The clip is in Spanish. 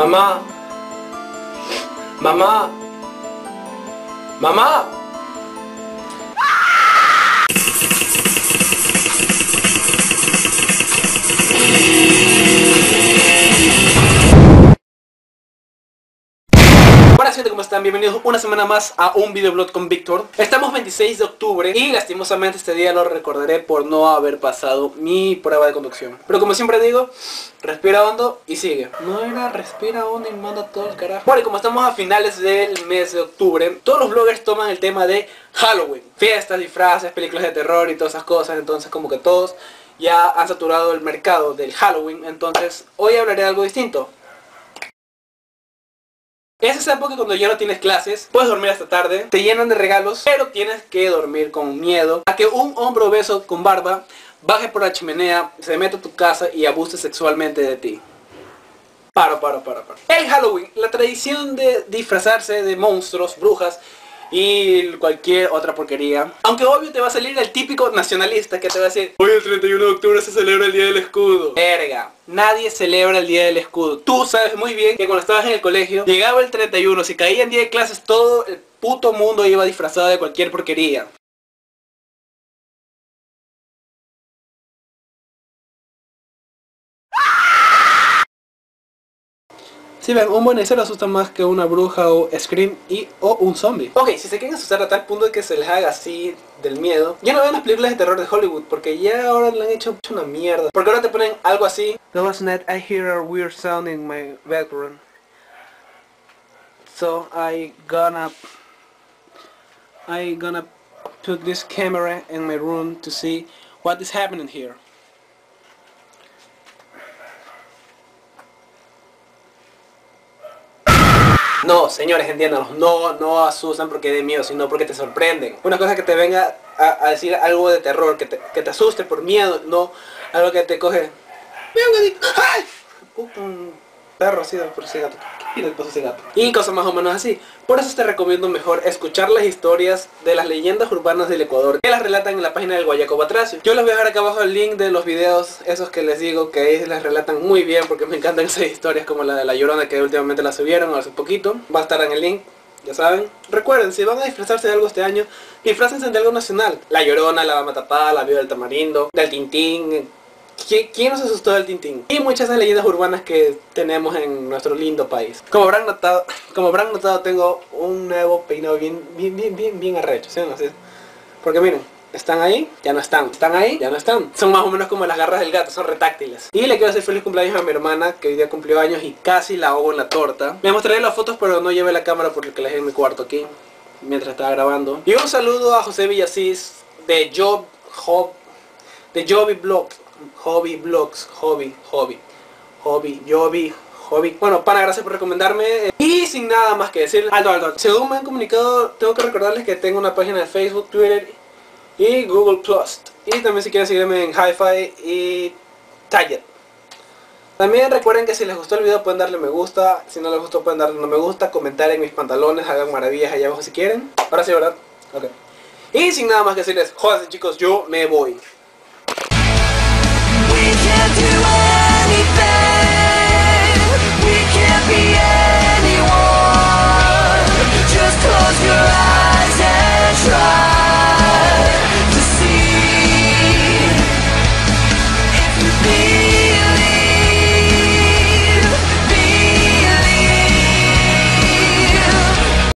Mama! Mama! Mama! Hola gente, ¿cómo están? Bienvenidos una semana más a un videoblog con Víctor. Estamos 26 de octubre y lastimosamente este día lo recordaré por no haber pasado mi prueba de conducción. Pero como siempre digo, respira hondo y sigue. No era respira hondo y manda todo el carajo. Bueno, y como estamos a finales del mes de octubre Todos los bloggers toman el tema de Halloween. Fiestas, disfraces, películas de terror y todas esas cosas. Entonces como que todos ya han saturado el mercado del Halloween. Entonces hoy hablaré de algo distinto es esa época cuando ya no tienes clases, puedes dormir hasta tarde, te llenan de regalos, pero tienes que dormir con miedo a que un hombre obeso con barba baje por la chimenea, se meta a tu casa y abuse sexualmente de ti. Paro, paro, paro, paro. El Halloween, la tradición de disfrazarse de monstruos, brujas, y cualquier otra porquería. Aunque obvio te va a salir el típico nacionalista que te va a decir Hoy el 31 de octubre se celebra el Día del Escudo. Verga, nadie celebra el Día del Escudo. Tú sabes muy bien que cuando estabas en el colegio, llegaba el 31, si caía en día de clases, todo el puto mundo iba disfrazado de cualquier porquería. Si ven, un buen ser asusta más que una bruja o Scream y o un zombie. Ok, si se quieren asustar a tal punto de que se les haga así del miedo, ya no vean las películas de terror de Hollywood porque ya ahora le han hecho una mierda. Porque ahora te ponen algo así. The last night I hear a weird sound in my bedroom. So I gonna I gonna put this camera in my room to see what is happening here. No, señores, entiéndanos, no, no asustan porque de miedo, sino porque te sorprenden. Una cosa que te venga a, decir algo de terror, que te, que te asuste por miedo, no algo que te coge. ¡Ay! Un perro así, por ese gato. Y cosas más o menos así. Por eso te recomiendo mejor escuchar las historias de las leyendas urbanas del Ecuador que las relatan en la página del Guayaco Batracio. Yo les voy a dejar acá abajo el link de los videos, esos que les digo que ahí las relatan muy bien porque me encantan esas historias como la de la Llorona que últimamente la subieron hace poquito. Va a estar en el link ya saben. Recuerden, si van a disfrazarse de algo este año, disfrácense de algo nacional. La Llorona, la Matapá, la Viva del Tamarindo, del Tintín, ¿Quién nos asustó del Tintín? Y muchas de las leyendas urbanas que tenemos en nuestro lindo país. Como habrán notado, como habrán notado tengo un nuevo peinado bien, bien, bien, bien, bien arrecho, ¿sí? Porque miren, están ahí, ya no están. Están ahí, ya no están. Son más o menos como las garras del gato, son retáctiles. Y le quiero hacer feliz cumpleaños a mi hermana, que hoy día cumplió años y casi la hago en la torta. Me mostraré las fotos, pero no llevé la cámara porque la dejé en mi cuarto aquí, mientras estaba grabando. Y un saludo a José Villasís, de Job, Job, de Joby Blog hobby blogs, hobby, hobby, hobby, hobby, hobby. Bueno, para gracias por recomendarme. Y sin nada más que decir, alto, alto. Según me han comunicado, tengo que recordarles que tengo una página de Facebook, Twitter y Google Plus. Y también si quieren seguirme en HiFi y Target. También recuerden que si les gustó el video pueden darle me gusta, si no les gustó pueden darle no me gusta, comentar en mis pantalones, hagan maravillas allá abajo si quieren. Ahora sí, ¿verdad? Ok. Y sin nada más que decirles, joder chicos, yo me voy.